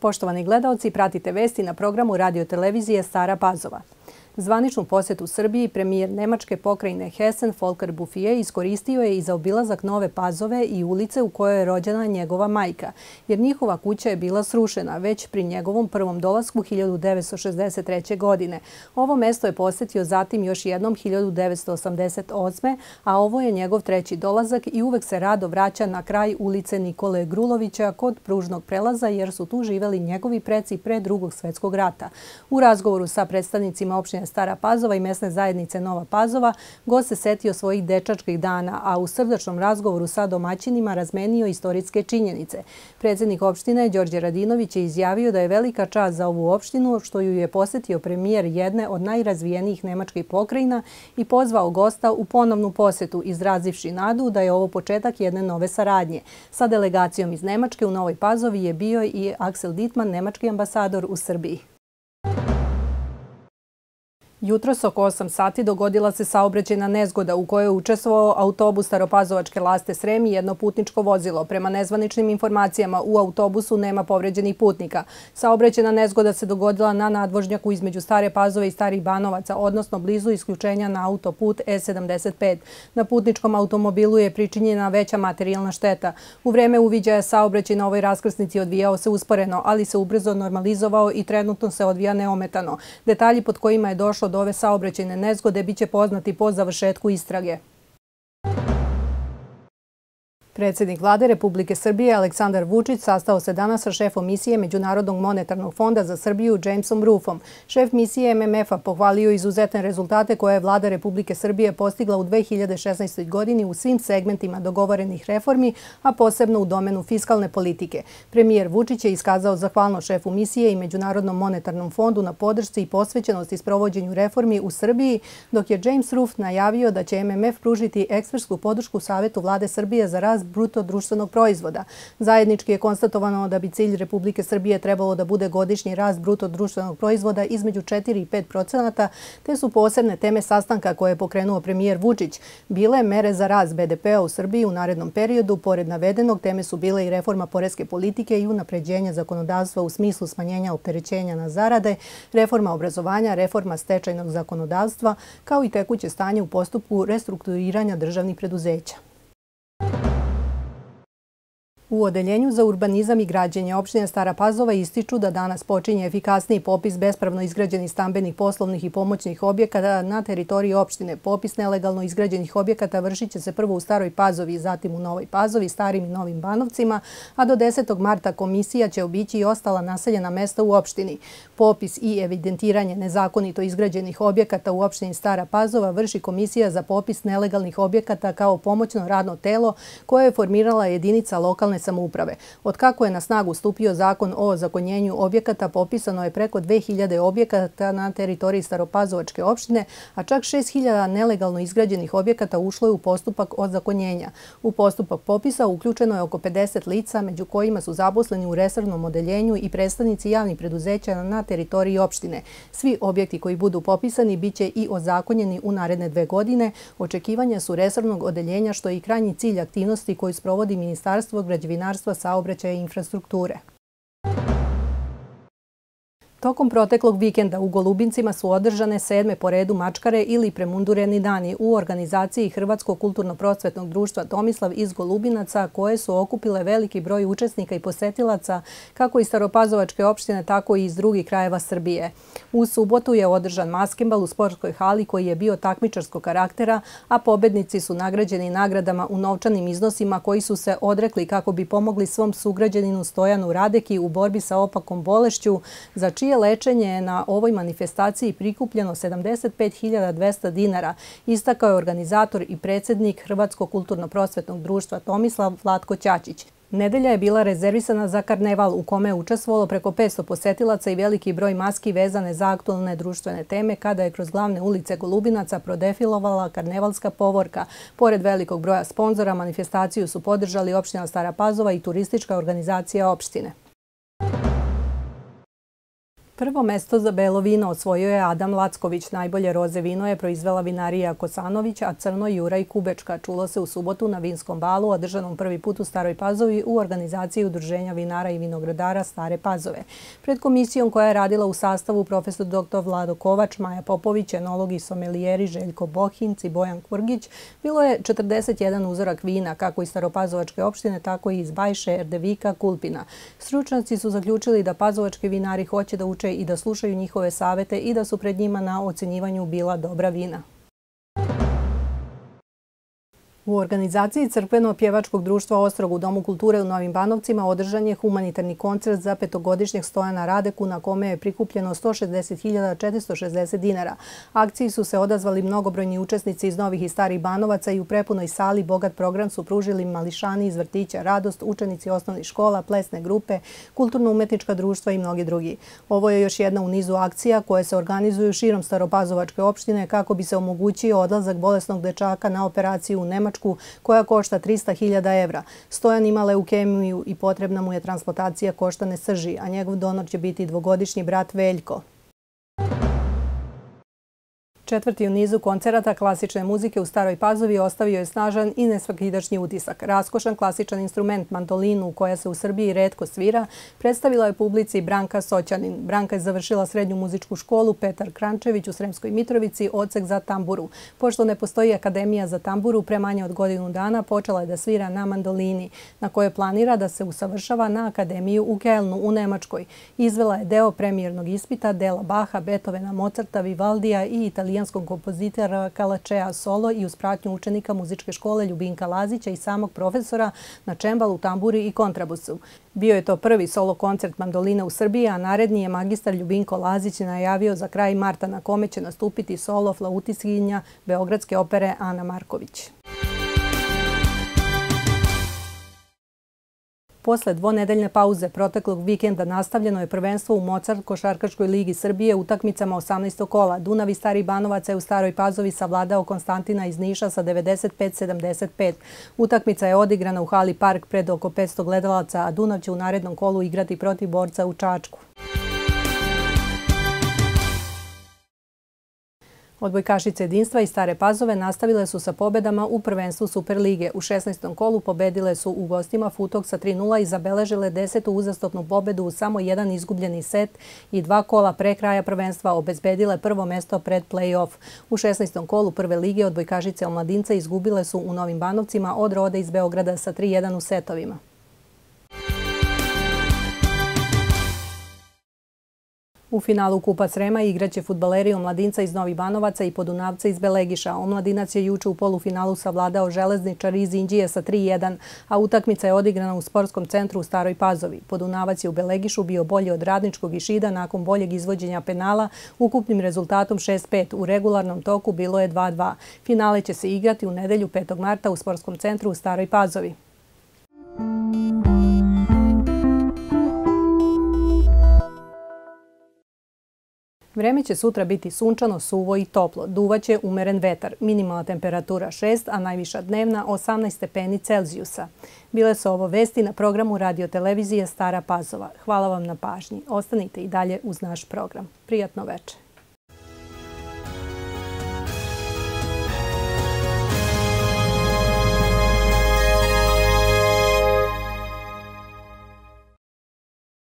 Poštovani gledalci, pratite vesti na programu radiotelevizije Stara Pazova. Zvaničnu posjetu Srbiji premijer Nemačke pokrajine Hessen Volker Buffije iskoristio je i za obilazak Nove Pazove i ulice u kojoj je rođena njegova majka, jer njihova kuća je bila srušena već pri njegovom prvom dolasku 1963. godine. Ovo mesto je posjetio zatim još jednom 1988. a ovo je njegov treći dolazak i uvek se rado vraća na kraj ulice Nikole Grulovića kod pružnog prelaza jer su tu živeli njegovi preci pre drugog svetskog rata. U razgovoru sa predstavnicima opštine Stara Pazova i mesne zajednice Nova Pazova, gost se setio svojih dečačkih dana, a u srdačnom razgovoru sa domaćinima razmenio istorijske činjenice. Predsjednik opštine Đorđe Radinović je izjavio da je velika čast za ovu opštinu, što ju je posetio premijer jedne od najrazvijenijih nemačkih pokrajina i pozvao gosta u ponovnu posetu, izrazivši nadu da je ovo početak jedne nove saradnje. Sa delegacijom iz Nemačke u Novoj Pazovi je bio i Aksel Dittman, nemački ambasador u Srbiji. Jutros oko 8 sati dogodila se saobraćena nezgoda u kojoj je učestvovao autobus Staropazovačke laste Srem i jedno putničko vozilo. Prema nezvaničnim informacijama u autobusu nema povređenih putnika. Saobraćena nezgoda se dogodila na nadvožnjaku između Stare Pazove i Starih Banovaca, odnosno blizu isključenja na autoput E75. Na putničkom automobilu je pričinjena veća materijalna šteta. U vreme uviđaja saobraćaj na ovoj raskrsnici odvijao se usporeno, ali se ubrzo normalizovao i trenutno se odvija neometano. Detalji pod kojima je došlo od ove saobraćajne nezgode biće poznati po završetku istrage. Predsjednik vlade Republike Srbije Aleksandar Vučić sastao se danas sa šefom misije Međunarodnog monetarnog fonda za Srbiju Jamesom Roofom. Šef misije MMF-a pohvalio izuzetne rezultate koje je vlada Republike Srbije postigla u 2016. godini u svim segmentima dogovorenih reformi, a posebno u domenu fiskalne politike. Premijer Vučić je iskazao zahvalno šefu misije i Međunarodnom monetarnom fondu na podršci i posvećenosti sprovođenju reformi u Srbiji, dok je James Roof najavio da će MMF pružiti ekspertsku podršku Savetu vlade Srbije za raz bruto društvenog proizvoda. Zajednički je konstatovano da bi cilj Republike Srbije trebalo da bude godišnji rast bruto društvenog proizvoda između 4 i 5 procenata, te su posebne teme sastanka koje je pokrenuo premijer Vučić. Bile mere za rast BDP-a u Srbiji u narednom periodu. Pored navedenog, teme su bile i reforma porezke politike i unapređenja zakonodavstva u smislu smanjenja opterećenja na zarade, reforma obrazovanja, reforma stečajnog zakonodavstva, kao i tekuće stanje u postupku restrukturiranja državnih preduzeća. U Odeljenju za urbanizam i građenje opštine Stara Pazova ističu da danas počinje efikasniji popis bespravno izgrađenih stambenih poslovnih i pomoćnih objekata na teritoriji opštine. Popis nelegalno izgrađenih objekata vršit će se prvo u Staroj Pazovi, zatim u Novoj Pazovi, Starim i Novim Banovcima, a do 10. marta komisija će obići i ostala naseljena mesta u opštini. Popis i evidentiranje nezakonito izgrađenih objekata u opštini Stara Pazova vrši komisija za popis nelegalnih objekata kao pomoćno radno telo koje je formirala jedinica lokalne samouprave. Od kako je na snagu stupio zakon o zakonjenju objekata, popisano je preko 2000 objekata na teritoriji Staropazovačke opštine, a čak 6000 nelegalno izgrađenih objekata ušlo je u postupak od zakonjenja. U postupak popisa uključeno je oko 50 lica, među kojima su zaposleni u resernom odeljenju i predstavnici javnih preduzeća na teritoriji opštine. Svi objekti koji budu popisani bit će i ozakonjeni u naredne dve godine. Očekivanja su resernog odeljenja, što je i krajnji cilj aktivnosti koji sprovodi Ministarstvo građevinarstva građevinarstva, saobraćaja i infrastrukture. Tokom proteklog vikenda u Golubincima su održane sedme po redu mačkare ili premundureni dani u organizaciji Hrvatskog kulturno-prosvetnog društva Tomislav iz Golubinaca koje su okupile veliki broj učesnika i posetilaca kako iz Staropazovačke opštine, tako i iz drugih krajeva Srbije. U subotu je održan maskembal u sportskoj hali koji je bio takmičarskog karaktera, a pobednici su nagrađeni nagradama u novčanim iznosima koji su se odrekli kako bi pomogli svom sugrađeninu Stojanu Radeki u borbi sa opakom bolešću, za čije lečenje je na ovoj manifestaciji prikupljeno 75.200 dinara, istakao je organizator i predsjednik Hrvatskog kulturno-prosvetnog društva Tomislav Vlatko Ćačić. Nedelja je bila rezervisana za karneval u kome je učestvovalo preko 500 posetilaca i veliki broj maski vezane za aktualne društvene teme kada je kroz glavne ulice Golubinaca prodefilovala karnevalska povorka. Pored velikog broja sponzora, manifestaciju su podržali opština Stara Pazova i turistička organizacija opštine. Prvo mesto za belo vino osvojio je Adam Lacković. Najbolje roze vino je proizvela vinarija Kosanović, a crno Jura i Kubečka. Čulo se u subotu na vinskom balu, održanom prvi put u Staroj Pazovi u organizaciji Udruženja vinara i vinogradara Stare Pazove. Pred komisijom koja je radila u sastavu profesor dr. Vlado Kovač, Maja Popović, enologi somelijeri Željko Bohinc i Bojan Kurgić, bilo je 41 uzorak vina, kako iz Staropazovačke opštine, tako i iz Bajše, Erdevika, Kulpina. Stručnjaci su zaključili da pazovački vinari hoće da uče i da slušaju njihove savete i da su pred njima na ocenjivanju bila dobra vina. U organizaciji Crkveno-pjevačkog društva Ostrog u Domu kulture u Novim Banovcima održan je humanitarni koncert za petogodišnjeg Stojana Radeku na kome je prikupljeno 160.460 dinara. Akciji su se odazvali mnogobrojni učesnici iz Novih i Starih Banovaca i u prepunoj sali bogat program su pružili mališani iz vrtića Radost, učenici osnovnih škola, plesne grupe, kulturno-umetnička društva i mnogi drugi. Ovo je još jedna u nizu akcija koje se organizuju širom Staropazovačke opštine kako bi se omogućio odlazak bolesnog dečaka na operaciju u Nemačku Nemačku koja košta 300.000 evra. Stojan ima leukemiju i potrebna mu je transplantacija koštane srži, a njegov donor će biti dvogodišnji brat Veljko. Četvrti u nizu koncerata klasične muzike u Staroj Pazovi ostavio je snažan i nesvakidašnji utisak. Raskošan klasičan instrument mandolinu koja se u Srbiji redko svira predstavila je publici Branka Soćanin. Branka je završila srednju muzičku školu Petar Krančević u Sremskoj Mitrovici, odsek za tamburu. Pošto ne postoji akademija za tamburu, pre manje od godinu dana počela je da svira na mandolini, na koje planira da se usavršava na akademiju u Kelnu u Nemačkoj. Izvela je deo premijernog ispita dela Baha, Beethovena, Mozarta, Vivaldija i italijanskog italijanskog kompozitora Kalačea Solo i uz pratnju učenika muzičke škole Ljubinka Lazića i samog profesora na čembalu, tamburi i kontrabusu. Bio je to prvi solo koncert mandolina u Srbiji, a naredni je magistar Ljubinko Lazić najavio za kraj marta na kome će nastupiti solo flautiskinja Beogradske opere Ana Marković. Posle dvonedeljne pauze proteklog vikenda nastavljeno je prvenstvo u Mozart Košarkaškoj ligi Srbije utakmicama 18. kola. Dunav i Stari Banovac je u Staroj Pazovi savladao Konstantina iz Niša sa 95-75. Utakmica je odigrana u Hali Park pred oko 500 gledalaca, a Dunav će u narednom kolu igrati protiv borca u Čačku. Odbojkašice jedinstva i Stare Pazove nastavile su sa pobedama u prvenstvu Superlige. U 16. kolu pobedile su u gostima Futok sa 3-0 i zabeležile desetu uzastopnu pobedu u samo jedan izgubljeni set i dva kola pre kraja prvenstva obezbedile prvo mesto pred play-off. U 16. kolu prve lige odbojkašice omladinca izgubile su u Novim Banovcima od rode iz Beograda sa 3-1 u setovima. U finalu Kupa Srema igraće futbaleri Omladinca iz Novi Banovaca i Podunavca iz Belegiša. Omladinac je juče u polufinalu savladao železničar iz Indije sa 3-1, a utakmica je odigrana u sportskom centru u Staroj Pazovi. Podunavac je u Belegišu bio bolji od radničkog i šida nakon boljeg izvođenja penala ukupnim rezultatom 6-5. U regularnom toku bilo je 2-2. Finale će se igrati u nedelju 5. marta u sportskom centru u Staroj Pazovi. Vreme će sutra biti sunčano, suvo i toplo. Duvaće umeren vetar. Minimalna temperatura 6, a najviša dnevna 18 stepeni Celzijusa. Bile su ovo vesti na programu radiotelevizije Stara Pazova. Hvala vam na pažnji. Ostanite i dalje uz naš program. Prijatno večer.